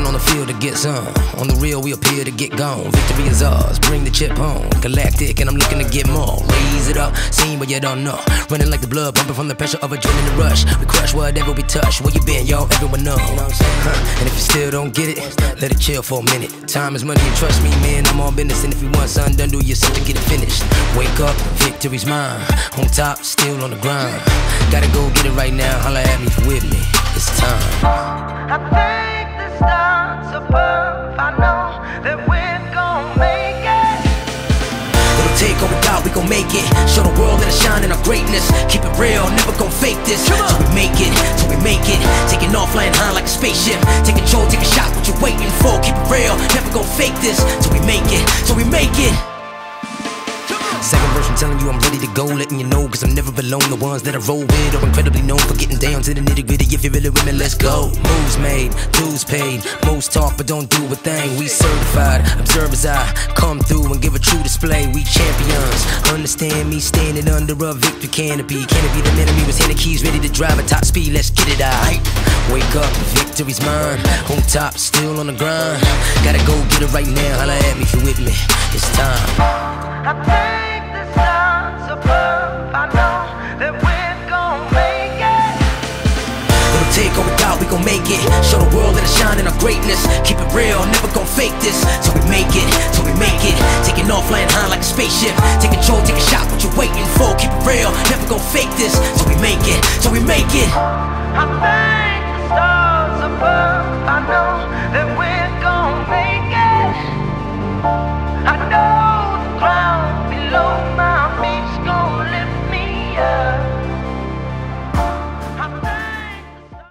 sun. On the field to get some. On the real, we appear to get gone. Victory is ours, bring the chip home. Galactic, and I'm looking to get more. Raise it up, seen but you don't know. Running like the blood pumping from the pressure of adrenaline rush. We crush whatever we touch. Where you been, yo? Everyone know. Huh. And if you still don't get it, let it chill for a minute. Time is money, and trust me, man, I'm on business. And if you want something done, do yourself to get it finished. Wake up, victory's mine. On top, still on the grind. Gotta go get it right now. Holla at me if you with me. It's time. I thank the stars above. I know that we're gonna make it. It'll take all we got, we gon' make it. Show the world that I shine in our greatness. Keep it real, never gon' fake this. Till we make it, till we make it. Taking off, flying high like a spaceship. Take control, take a shot, what you waiting for? Keep it real, never gon' fake this. Till we make it, till we make it. Telling you I'm ready to go, letting you know, cause I'm never alone. The ones that I roll with are incredibly known for getting down to the nitty gritty. If you're really with me, let's go. Moves made, dues paid. Most talk, but don't do a thing. We certified, observers I come through and give a true display. We champions. Understand me standing under a victory canopy. Canopy, the enemy was handing keys, ready to drive at top speed. Let's get it out. Wake up, victory's mine. On top, still on the grind. Gotta go get it right now. Holla at me if you with me. It's time. Above. I know that we're gonna make it. It'll take all we got, we gon' make it. Show the world that I shine in our greatness. Keep it real, never gon' fake this. Till we make it, till we make it. Taking off, flying high like a spaceship. Take control, take a shot, what you waiting for? Keep it real, never gon' fake this. Till we make it, till we make it. I thank the stars